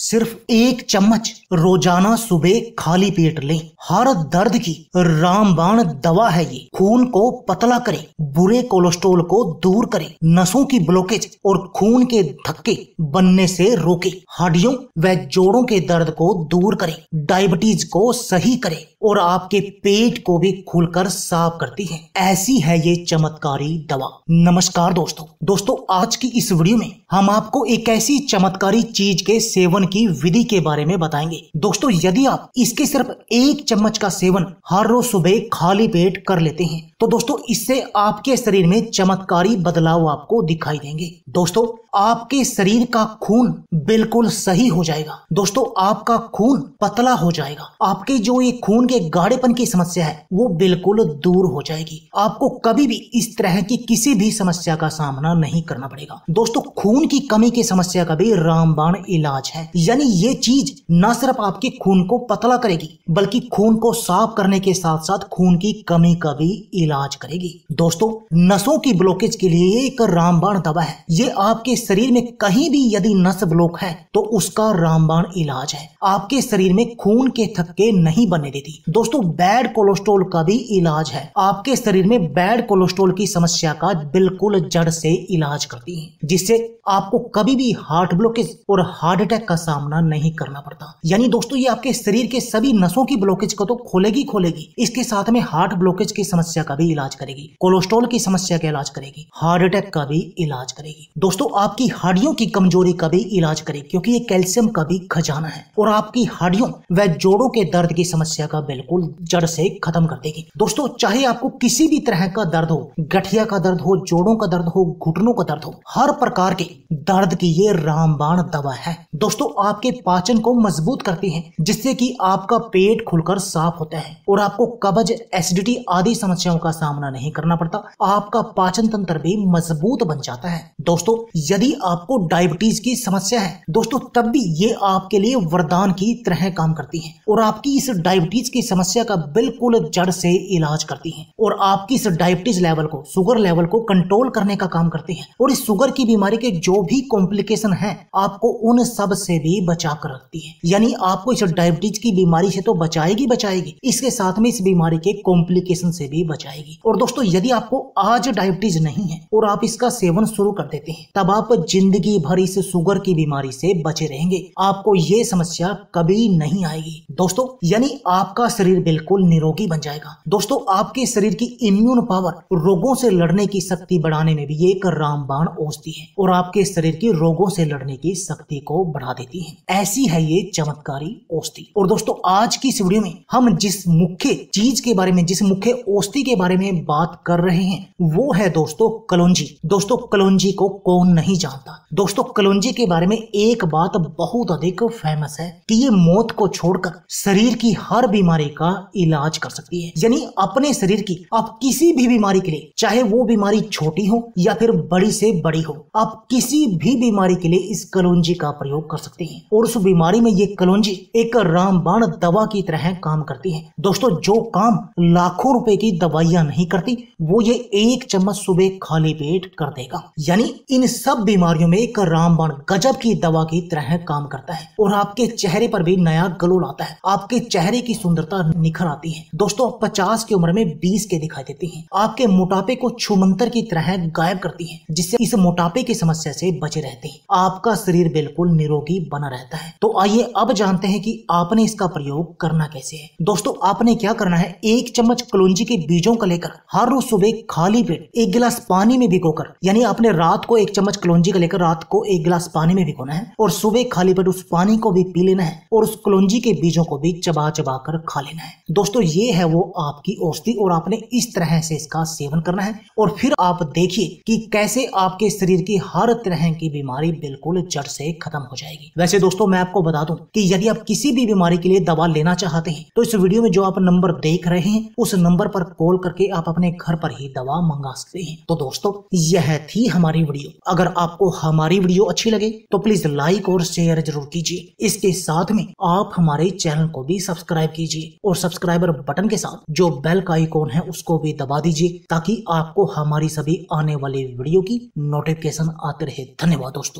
सिर्फ़ एक चम्मच रोज़ाना सुबह खाली पेट लें। हर दर्द की रामबाण दवा है ये। खून को पतला करे, बुरे कोलेस्ट्रोल को दूर करे, नसों की ब्लॉकेज और खून के धक्के बनने से रोके। हड्डियों व जोड़ों के दर्द को दूर करे। डायबिटीज़ को सही करे और आपके पेट को भी खुलकर साफ़ करती है। ऐसी है ये चमत्कारी दवा। नमस्कार दोस्तों। दोस्तों, आज की इस वीडियो में हम आपको एक ऐसी चमत्कारी चीज़ के सेवन की विधि के बारे में बताएँगे। दोस्तों, यदि आप इसके सिर्फ़ एक चम्मच का सेवन हर रोज सुबह खाली पेट कर लेते हैं तो दोस्तों, इससे आपके शरीर में चमत्कारी बदलाव आपको दिखाई देंगे। दोस्तों, आपके शरीर का खून बिल्कुल सही हो जाएगा। दोस्तों, आपका खून पतला हो जाएगा। आपके जो ये खून के गाढ़ेपन की समस्या है, वो बिल्कुल दूर हो जाएगी। आपको कभी भी इस तरह की किसी भी समस्या का सामना नहीं करना पड़ेगा। दोस्तों, खून की कमी की समस्या का भी रामबाण इलाज है। यानी ये चीज़ न सिर्फ़ आपके खून को पतला करेगी, बल्कि खून को साफ़ करने के साथ साथ खून की कमी का भी इलाज करेगी। दोस्तों, नसों की ब्लॉकेज के लिए एक रामबाण दवा है। ये आपके शरीर में कहीं भी यदि नस ब्लॉक है तो उसका रामबाण इलाज है। आपके शरीर में खून के थक्के नहीं बनने देती। दोस्तों बैड कोलेस्ट्रोल का भी इलाज है। आपके शरीर में बैड कोलेस्ट्रॉल की समस्या का बिल्कुल जड़ से इलाज करती है, जिससे आपको कभी भी हार्ट ब्लॉकेज और हार्ट अटैक का सामना नहीं करना पड़ता। यानी दोस्तों, ये आपके शरीर के सभी नसों की ब्लॉकेज को तो खोलेगी खोलेगी इसके साथ में हार्ट ब्लॉकेज की समस्या का भी इलाज करेगी। कोलेस्ट्रॉल की समस्या का इलाज करेगी। हार्ट अटैक का भी इलाज करेगी। दोस्तों, आपकी हड्डियों की कमज़ोरी का भी इलाज करेगी, क्योंकि ये कैल्शियम का भी खजाना है और आपकी हड्डियों व जोड़ों के दर्द की समस्या का बिल्कुल जड़ से खत्म कर देगी। दोस्तों, चाहे आपको किसी भी तरह का दर्द हो, गठिया का दर्द हो, जोड़ों का दर्द हो, घुटनों का दर्द हो, हर प्रकार के दर्द की ये रामबाण दवा है। दोस्तों, आपके पाचन को मज़बूत करती है, जिससे कि आपका पेट खुलकर साफ़ होता है और आपको कब्ज, एसिडिटी आदि समस्याओं का सामना नहीं करना पड़ता। आपका पाचन तंत्र भी मज़बूत बन जाता है। दोस्तों, यदि आपको डायबिटीज़ की समस्या है, दोस्तों, तब भी ये आपके लिए वरदान की तरह काम करती है और आपकी इस डायबिटीज़ की समस्या का बिल्कुल जड़ से इलाज करती है और आपकी इस डायबिटीज़ लेवल को शुगर लेवल को कंट्रोल करने का काम करती है और इस शुगर की बीमारी के जो भी कॉम्प्लिकेशन है, आपको उन सबसे भी बचा कर रखती है। यानी आपको इस डायबिटीज़ की बीमारी से तो बचाएगी बचाएगी, इसके साथ में इस बीमारी के कॉम्प्लिकेशन से भी बचाएगी। और दोस्तों, यदि आपको आज डायबिटीज़ नहीं है और आप इसका सेवन शुरू कर देते हैं। तब आप ज़िंदगी भर इस शुगर की बीमारी से बचे रहेंगे। आपको ये समस्या कभी नहीं आएगी। दोस्तों, यानी आपका शरीर बिल्कुल निरोगी बन जाएगा। दोस्तों, आपके शरीर की इम्यून पावर रोगों से लड़ने की शक्ति बढ़ाने में भी एक रामबाण औषधि है और आपके शरीर की रोगों से लड़ने की शक्ति को बढ़ा देती है। ऐसी है ये चमत्कारी औषधि और दोस्तों, आज की इस वीडियो में हम जिस मुख्य चीज़ के बारे में, जिस मुख्य औषधि के बारे में बात कर रहे हैं, वो है दोस्तों, कलौंजी। दोस्तों, कलौंजी को कौन नहीं जानता। दोस्तों, कलौंजी के बारे में एक बात बहुत अधिक फ़ेमस है कि ये मौत को छोड़कर शरीर की हर बीमारी का इलाज कर सकती है। यानी अपने शरीर की, आप किसी भी बीमारी के लिए, चाहे वो बीमारी छोटी हो या फिर बड़ी से बड़ी हो, आप किसी भी बीमारी के लिए इस कलौंजी का प्रयोग कर सकते हैं। और उस बीमारी में ये कलौंजी एक रामबाण दवा की तरह काम करती है। दोस्तों, जो काम लाखों रुपए की दवाइयाँ नहीं करती, वो ये एक चम्मच सुबह खाली पेट कर देगा। यानी इन सब बीमारियों में एक रामबाण गजब की दवा की तरह काम करता है और आपके चेहरे पर भी नया ग्लो लाता है। आपके चेहरे की सुंदरता निखर आती है। दोस्तों, पचास की उम्र में बीस के दिखाई देती है। आपके मोटापे को छुमंतर की तरह गायब करती है, जिससे इस मोटापे की समस्या से बचे रहते हैं। आपका शरीर बिल्कुल निरोगी बना रहता है। तो आइए अब जानते हैं कि आपने इसका प्रयोग करना कैसे है। दोस्तों, आपने क्या करना है? एक चम्मच कलौंजी के बीजों का लेकर हर रोज सुबह खाली पेट एक गिलास पानी में भिगोकर, यानी आपने रात को एक चम्मच कलौंजी का लेकर रात को एक गिलास पानी में भिगोना है और सुबह खाली पेट उस पानी को भी पी लेना है और उस कलौंजी के बीजों को भी चबा चबा कर खा लेना है। दोस्तों, ये है वो आपकी औषधि और आपने इस तरह से इसका सेवन करना है और फिर आप देखिए कि कैसे आपके शरीर की हर तरह की बीमारी बिल्कुल जड़ से खत्म हो जाएगी। वैसे दोस्तों, मैं आपको बता दूँ कि यदि आप किसी भी बीमारी के लिए दवा लेना चाहते हैं तो इस वीडियो में जो आप नंबर देख रहे हैं, उस नंबर पर कॉल करके आप अपने घर पर ही दवा मंगा सकते हैं। तो दोस्तों, यह थी हमारी वीडियो। अगर आपको हमारी वीडियो अच्छी लगे तो प्लीज़ लाइक और शेयर ज़रूर कीजिए। इसके साथ में आप हमारे चैनल को भी सब्सक्राइब कीजिए और सब्सक्राइबर बटन के साथ जो बेल का आइकॉन है, उसको भी दबा दीजिए, ताकि आपको हमारी सभी आने वाली वीडियो की नोटिफिकेशन आते रहे। धन्यवाद दोस्तों।